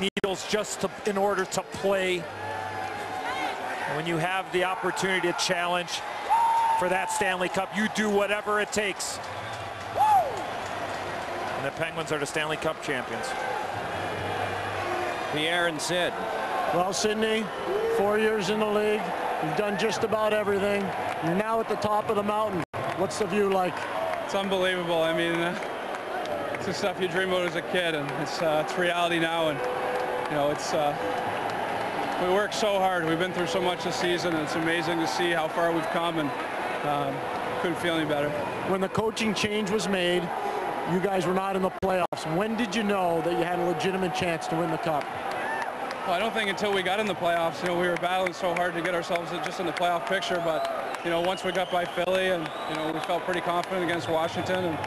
needles just to, in order to play. When you have the opportunity to challenge for that Stanley Cup, you do whatever it takes. And the Penguins are the Stanley Cup champions. Pierre and Sid. Well, Sidney, four years in the league. You've done just about everything. You're now at the top of the mountain. What's the view like? It's unbelievable. I mean, uh, it's the stuff you dream about as a kid, and it's uh, it's reality now. And you know, it's uh, we work so hard. We've been through so much this season, and it's amazing to see how far we've come. And um, couldn't feel any better. When the coaching change was made, you guys were not in the playoffs. When did you know that you had a legitimate chance to win the cup? Well, I don't think until we got in the playoffs, you know, we were battling so hard to get ourselves just in the playoff picture. But, you know, once we got by Philly and, you know, we felt pretty confident against Washington. And,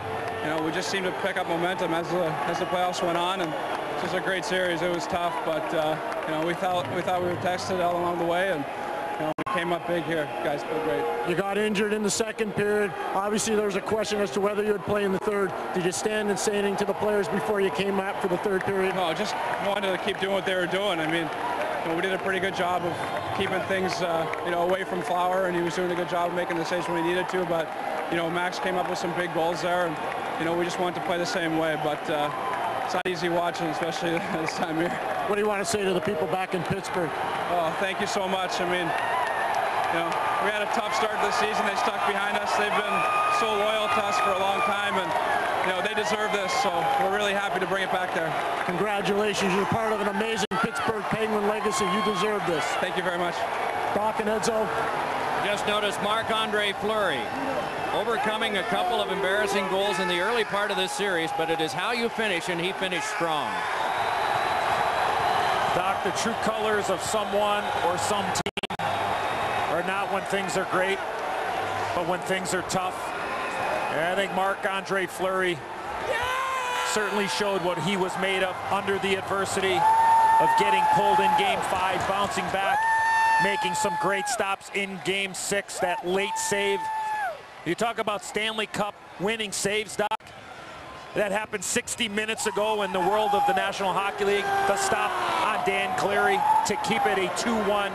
you know, we just seemed to pick up momentum as the, as the playoffs went on. And it was a great series. It was tough, but, uh, you know, we thought, we thought we were tested all along the way. And, you know, we came up big here. guys played great. You got injured in the second period. Obviously, there was a question as to whether you would play in the third. Did you stand and say anything to the players before you came out for the third period? No, just wanted to keep doing what they were doing. I mean, you know, we did a pretty good job of keeping things, uh, you know, away from Flower, and he was doing a good job of making the saves when he needed to. But, you know, Max came up with some big goals there, and, you know, we just wanted to play the same way. But uh, it's not easy watching, especially this time of year. What do you want to say to the people back in Pittsburgh? Oh, thank you so much. I mean, you know, we had a tough start to the season. They stuck behind us. They've been so loyal to us for a long time, and you know they deserve this. So we're really happy to bring it back there. Congratulations! You're part of an amazing Pittsburgh Penguin legacy. You deserve this. Thank you very much. Doc and Edzo. Just noticed Marc-Andre Fleury overcoming a couple of embarrassing goals in the early part of this series, but it is how you finish, and he finished strong. Doc, the true colors of someone or some team are not when things are great, but when things are tough. And I think Marc-Andre Fleury certainly showed what he was made of under the adversity of getting pulled in game five, bouncing back, making some great stops in game six, that late save. You talk about Stanley Cup winning saves, Doc. That happened 60 minutes ago in the world of the National Hockey League. The stop on Dan Cleary to keep it a 2-1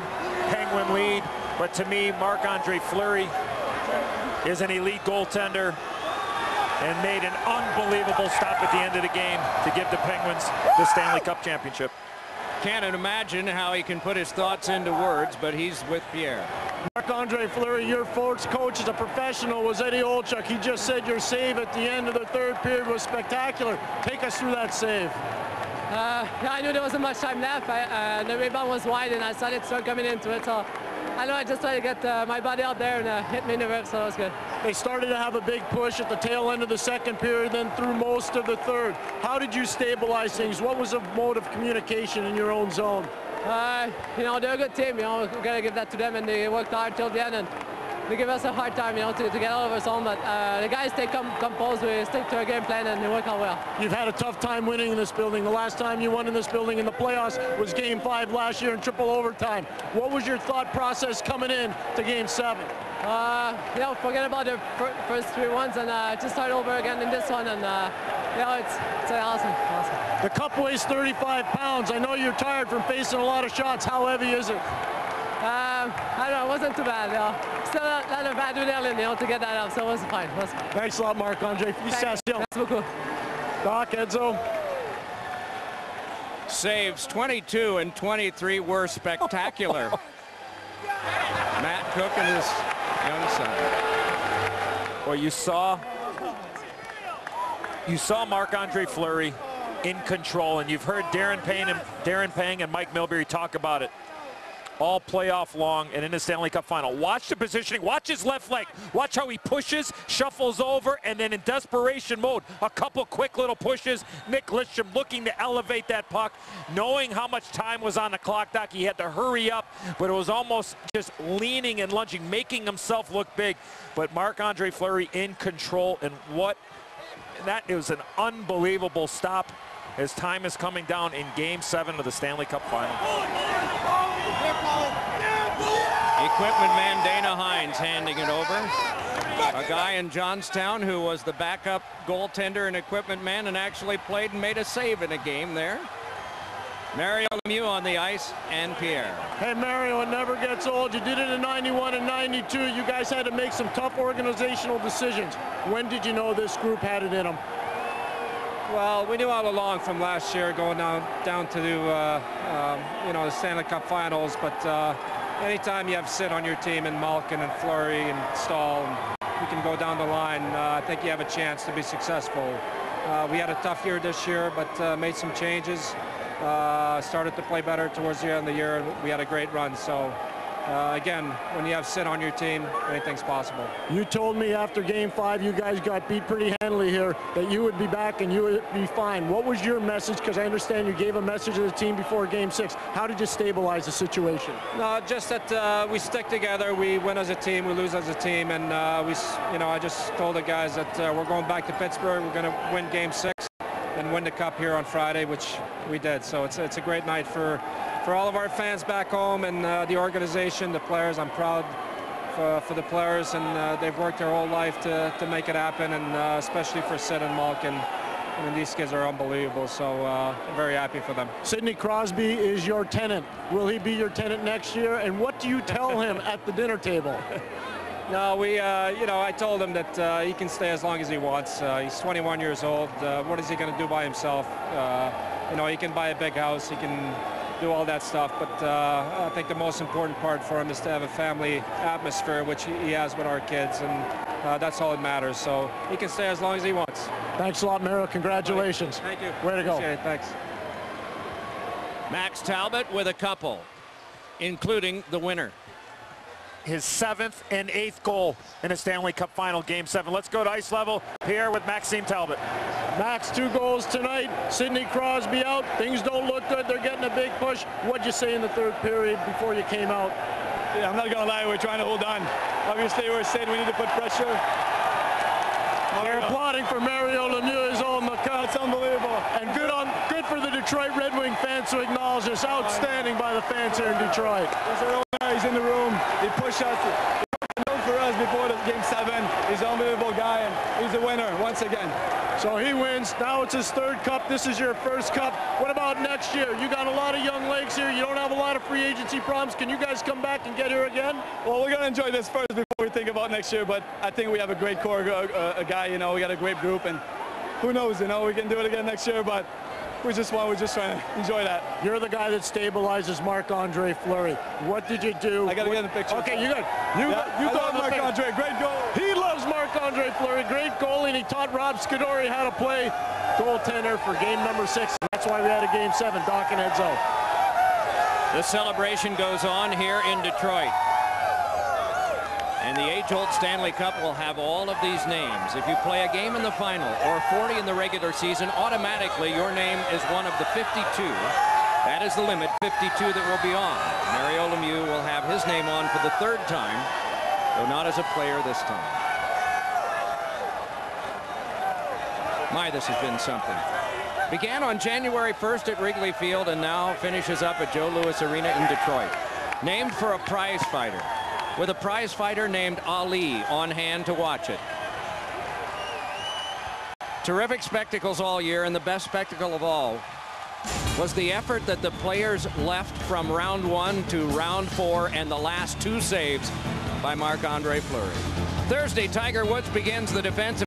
Penguin lead. But to me, Marc-Andre Fleury is an elite goaltender and made an unbelievable stop at the end of the game to give the Penguins the Stanley Cup championship. Can't imagine how he can put his thoughts into words, but he's with Pierre. Marc-Andre Fleury, your first coach as a professional was Eddie Olczyk. He just said your save at the end of the third period was spectacular. Take us through that save. Uh, yeah, I knew there wasn't much time left. I, uh, the rebound was wide, and I saw it start coming into it. So I know I just tried to get uh, my body out there and uh, hit me in the ribs, so that was good. They started to have a big push at the tail end of the second period, then through most of the third. How did you stabilize things? What was the mode of communication in your own zone? Uh, you know, they're a good team. You know, we got to give that to them, and they worked hard till the end. And they give us a hard time, you know, to, to get out of our zone. But uh, the guys stay com composed. We stick to our game plan, and they work out well. You've had a tough time winning in this building. The last time you won in this building in the playoffs was Game Five last year in triple overtime. What was your thought process coming in to Game Seven? Uh, you know, forget about the first three ones and uh, just start over again in this one. And uh, you know, it's it's awesome. awesome. The cup weighs 35 pounds. I know you're tired from facing a lot of shots. How heavy is it? Um, I don't know, it wasn't too bad, you know. Still not, not a bad adrenaline, you know, to get that up, so it was fine. It was fine. Thanks a lot, Marc-Andre. Merci beaucoup. Doc, Edzo. Saves 22 and 23 were spectacular. Matt Cooke and his Well, you saw you saw Marc-Andre Fleury in control, and you've heard Darren Payne and Darren Pang and Mike Milbury talk about it all playoff long and in the Stanley Cup final. Watch the positioning. Watch his left leg. Watch how he pushes, shuffles over, and then in desperation mode, a couple quick little pushes. Nick Lidstrom looking to elevate that puck, knowing how much time was on the clock, Doc. He had to hurry up, but it was almost just leaning and lunging, making himself look big. But Marc-Andre Fleury in control, and what that was an unbelievable stop as time is coming down in game seven of the Stanley Cup final. Equipment man Dana Heinze handing it over. A guy in Johnstown who was the backup goaltender and equipment man and actually played and made a save in a game there. Mario Lemieux on the ice and Pierre. Hey, Mario, it never gets old. You did it in 91 and 92. You guys had to make some tough organizational decisions. When did you know this group had it in them? Well, we knew all along from last year going down down to the, uh, um, you know, the Stanley Cup Finals. But uh, anytime you have Sid on your team and Malkin and Fleury and Stahl, and we can go down the line, uh, I think you have a chance to be successful. Uh, we had a tough year this year, but uh, made some changes. Uh, started to play better towards the end of the year, and we had a great run. So uh, again, when you have Sid on your team, anything's possible. You told me after game five, you guys got beat pretty handily here, that you would be back and you would be fine. What was your message? Because I understand you gave a message to the team before game six. How did you stabilize the situation? No, just that uh, we stick together. We win as a team, we lose as a team, and uh, we, you know, I just told the guys that uh, we're going back to Pittsburgh. We're going to win Game Six and win the cup here on Friday, which we did. So it's it's a great night for for all of our fans back home and uh, the organization, the players. I'm proud for, for the players, and uh, they've worked their whole life to, to make it happen, and uh, especially for Sid and Malkin. I mean, these kids are unbelievable, so uh, I'm very happy for them. Sidney Crosby is your tenant. Will he be your tenant next year? And what do you tell him at the dinner table? No, we, uh, you know, I told him that uh, he can stay as long as he wants. Uh, he's 21 years old. Uh, what is he going to do by himself? Uh, you know, he can buy a big house. He can do all that stuff. But uh, I think the most important part for him is to have a family atmosphere, which he has with our kids, and uh, that's all that matters. So he can stay as long as he wants. Thanks a lot, Mario. Congratulations. Thank you. Way to go. Appreciate it. Thanks. Max Talbot with a couple, including the winner. His seventh and eighth goal in a Stanley Cup final, game seven. Let's go to ice level here with Maxime Talbot. Max, two goals tonight. Sidney Crosby out. Things don't look good. They're getting a big push. What'd you say in the third period before you came out? Yeah, I'm not gonna lie, we're trying to hold on. Obviously, we're saying we need to put pressure. They're applauding for Mario Lemieux is on the cut. It's unbelievable. And good on good for the Detroit Red Wing fans to acknowledge this. Outstanding by the fans here in Detroit. There's our own guy, he's in the room. He pushed us. He known for us before the game seven. He's an unbelievable guy, and he's a winner once again. So he wins. Now it's his third cup. This is your first cup. What about next year? You got a lot of young legs here. You don't have a lot of free agency problems. Can you guys come back and get here again? Well, we're gonna enjoy this first before we think about next year. But I think we have a great core, uh, a guy. You know, we got a great group, and who knows? You know, we can do it again next year. But we just want, we're just trying to enjoy that. You're the guy that stabilizes Marc-Andre Fleury. What did you do? I gotta get in the picture. Okay, you got you Yeah, you I got love Marc pic- Andre. Great goal. He loves Marc-Andre Fleury. Great goalie, and he taught Rob Scuderi how to play goaltender for game number six. That's why we had a game seven. Doc and Edzo. The celebration goes on here in Detroit. And the age-old Stanley Cup will have all of these names. If you play a game in the final or 40 in the regular season, automatically your name is one of the 52. That is the limit, 52 that will be on. Mario Lemieux will have his name on for the third time, though not as a player this time. My, this has been something. Began on January 1st at Wrigley Field and now finishes up at Joe Louis Arena in Detroit. Named for a prize fighter, with a prize fighter named Ali on hand to watch it. Terrific spectacles all year, and the best spectacle of all was the effort that the players left from round one to round four and the last two saves by Marc-Andre Fleury. Thursday, Tiger Woods begins the defensive